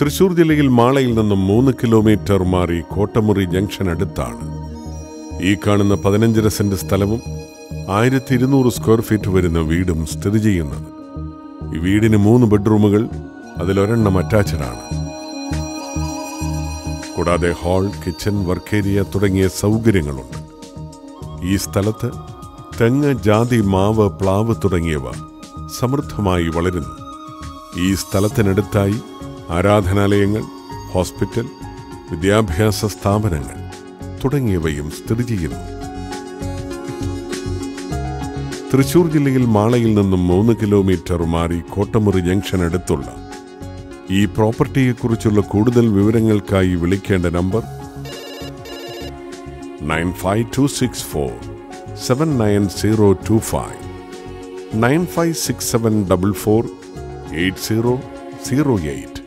തൃശൂർ ജില്ലയിൽ മാളയിൽ നിന്നും മൂന്ന് കിലോമീറ്റർ മാറി കോട്ടമുറി ജംഗ്ഷൻ അടുത്താണ്. ഈ കാണുന്ന പതിനഞ്ചര സെന്റ് സ്ഥലവും ആയിരത്തി ഇരുന്നൂറ് സ്ക്വയർ ഫീറ്റ് വരുന്ന വീടും സ്ഥിതി ചെയ്യുന്നത്. ഈ വീടിന് മൂന്ന് ബെഡ്റൂമുകൾ അതിലൊരെണ്ണം അറ്റാച്ചഡാണ്. കൂടാതെ ഹാൾ കിച്ചൺ വർക്ക് ഏരിയ തുടങ്ങിയ സൗകര്യങ്ങളുണ്ട്. ഈ സ്ഥലത്ത് തെങ്ങ് ജാതി മാവ് പ്ലാവ് തുടങ്ങിയവ സമൃദ്ധമായി വളരുന്നു. ഈ സ്ഥലത്തിനടുത്തായി ആരാധനാലയങ്ങൾ ഹോസ്പിറ്റൽ വിദ്യാഭ്യാസ സ്ഥാപനങ്ങൾ തുടങ്ങിയവയും സ്ഥിതി ചെയ്യുന്നു. തൃശൂർ ജില്ലയിൽ മാളയിൽ നിന്നും മൂന്ന് കിലോമീറ്റർ മാറി കോട്ടമുറി ജംഗ്ഷൻ അടുത്തുള്ള ഈ പ്രോപ്പർട്ടിയെക്കുറിച്ചുള്ള കൂടുതൽ വിവരങ്ങൾക്കായി വിളിക്കേണ്ട number nine five two six four seven nine zero two five nine five six seven double four eight zero zero eight.